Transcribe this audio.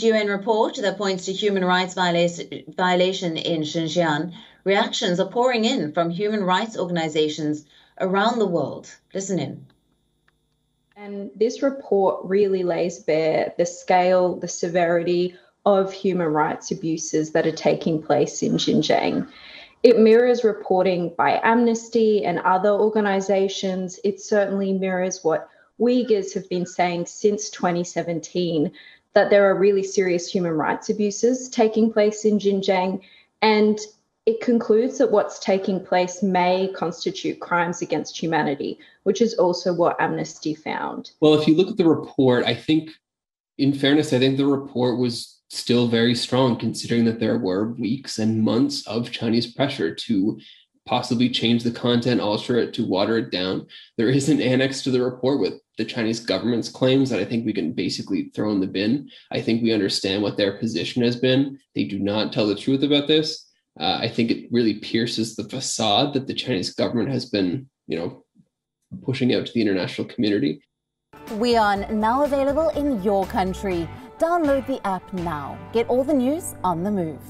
UN report that points to human rights violation in Xinjiang. Reactions are pouring in from human rights organizations around the world. Listen in. And this report really lays bare the scale, the severity of human rights abuses that are taking place in Xinjiang. It mirrors reporting by Amnesty and other organizations. It certainly mirrors what Uyghurs have been saying since 2017 that there are really serious human rights abuses taking place in Xinjiang. And it concludes that what's taking place may constitute crimes against humanity, which is also what Amnesty found. Well, if you look at the report, I think, in fairness, I think the report was still very strong, considering that there were weeks and months of Chinese pressure to possibly change the content, alter it, to water it down. There is an annex to the report with the Chinese government's claims that I think we can basically throw in the bin. I think we understand what their position has been. They do not tell the truth about this. Uh, I think it really pierces the facade that the Chinese government has been, you know, pushing out to the international community. We are now available in your country. Download the app now. Get all the news on the move.